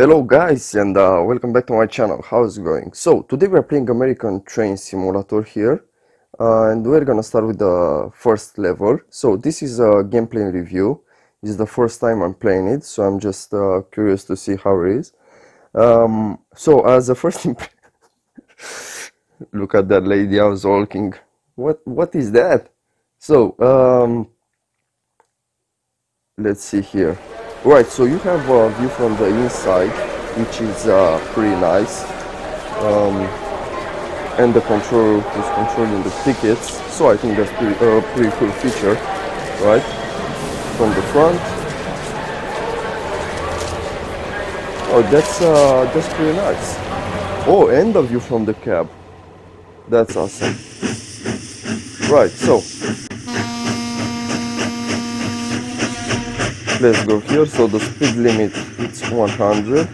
Hello guys and uh, welcome back to my channel. How's it going? So today we're playing American Train Simulator here uh, and we're gonna start with the first level. So this is a gameplay review. This is the first time I'm playing it so I'm just uh, curious to see how it is. Um, so as a first look at that lady I was walking. What what is that? So um, let's see here. Right, so you have a view from the inside, which is uh, pretty nice. Um, and the control is controlling the tickets, so I think that's pretty, uh, pretty cool feature, right? From the front. Oh, that's uh, that's pretty nice. Oh, and the view from the cab. That's awesome. Right, so let's go here. So the speed limit is 100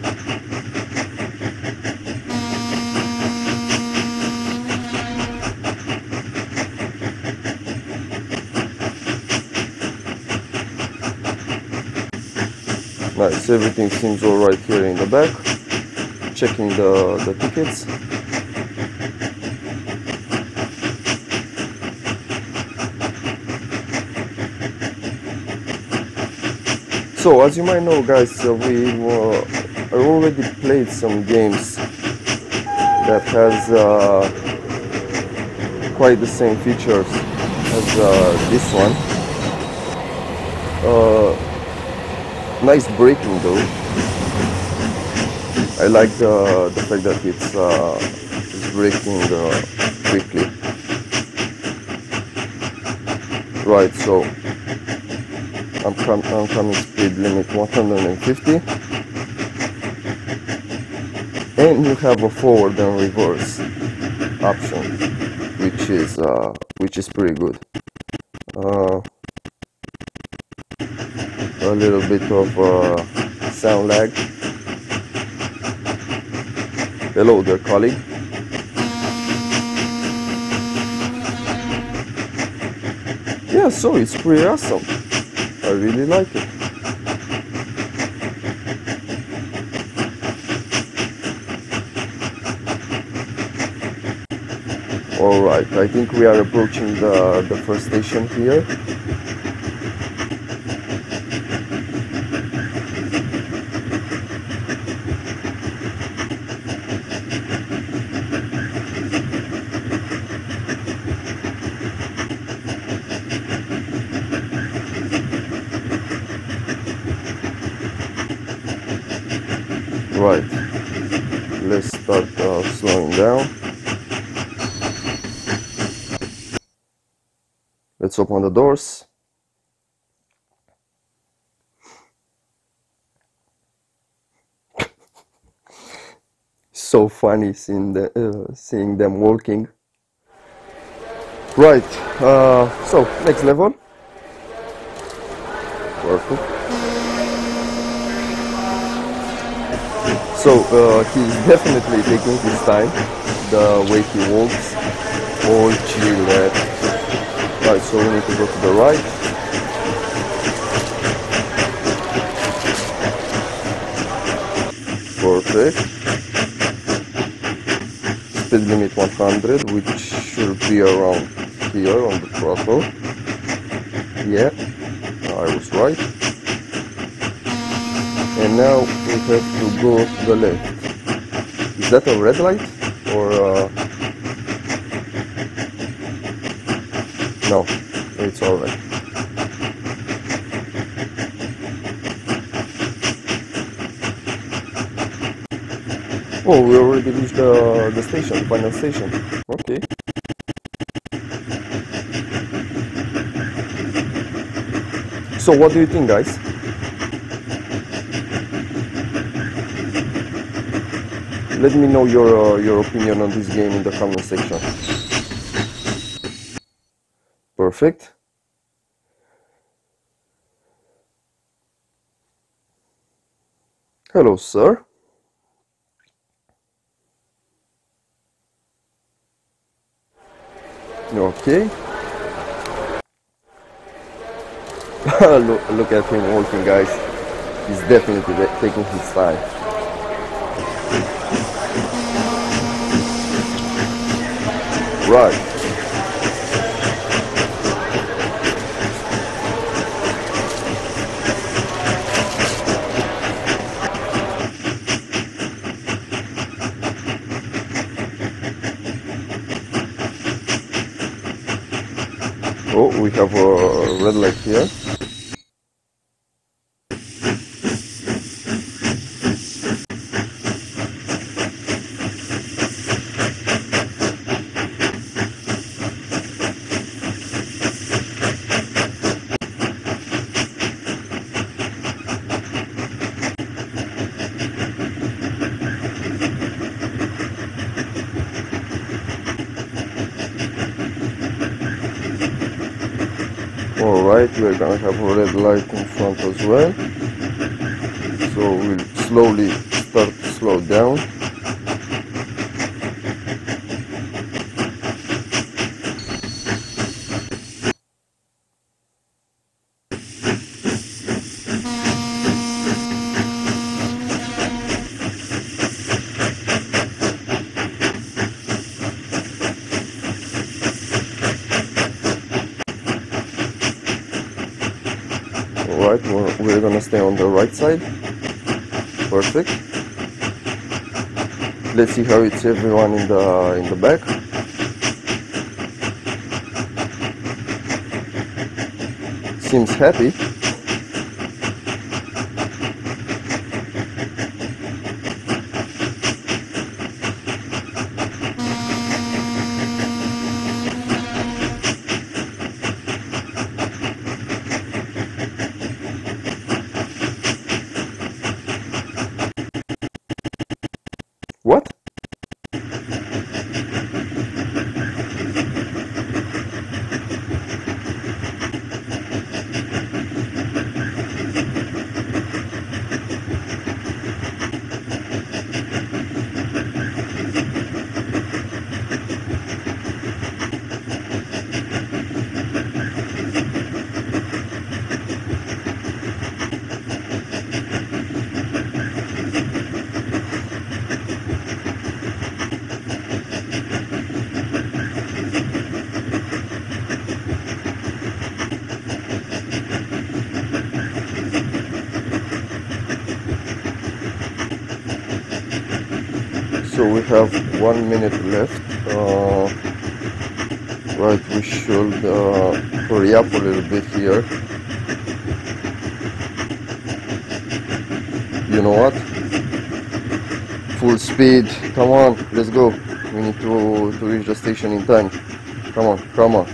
nice. Everything seems all right here in the back. Checking the the tickets So as you might know guys, uh, we uh, already played some games that has uh, quite the same features as uh, this one. Uh, nice braking though. I like the, the fact that it's, uh, it's braking quickly. Right, so oncoming speed limit 150 and you have a forward and reverse option which is uh, which is pretty good. Uh, a little bit of uh, sound lag. Hello there colleague. Yeah so it's pretty awesome I really like it. Alright, I think we are approaching the, the first station here. Right, let's start uh, slowing down. Let's open the doors. so funny seeing, the, uh, seeing them walking. Right, uh, so next level. Perfect. So uh, he's definitely taking his time, the way he walks, all chill Right, so we need to go to the right. Perfect. Speed limit 100, which should be around here on the throttle. Yeah, I was right and now we have to go to the left is that a red light or uh... no it's alright oh we already reached the, the station final station. Okay. So what do you think guys let me know your uh, your opinion on this game in the comment section. Perfect. Hello sir. Okay. Look, look at him walking guys. He's definitely taking his time Right. Oh, we have a red light here. Alright, we're gonna have a red light in front as well. So we'll slowly start to slow down. Alright, we're, we're gonna stay on the right side. Perfect. Let's see how it's everyone in the in the back. Seems happy. What? So we have one minute left. Uh, right, we should uh, hurry up a little bit here. You know what? Full speed. Come on, let's go. We need to, to reach the station in time. Come on, come on.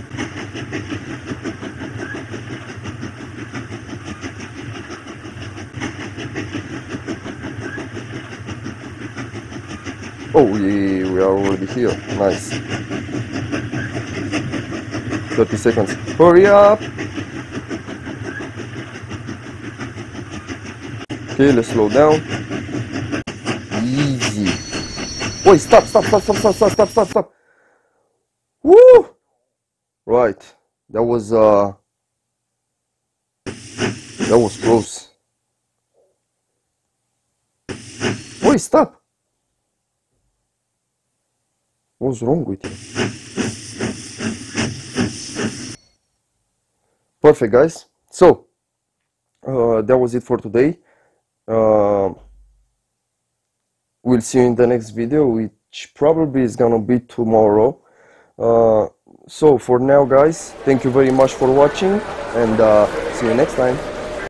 Oh, we, we are already here. Nice. 30 seconds. Hurry up! Okay, let's slow down. Easy. Wait, stop, stop, stop, stop, stop, stop, stop, stop, stop. Woo! Right. That was, uh, that was close. Wait, stop. What's wrong with you? Perfect, guys. So, uh, that was it for today. Uh, we'll see you in the next video, which probably is gonna be tomorrow. Uh, so, for now, guys, thank you very much for watching, and uh, see you next time.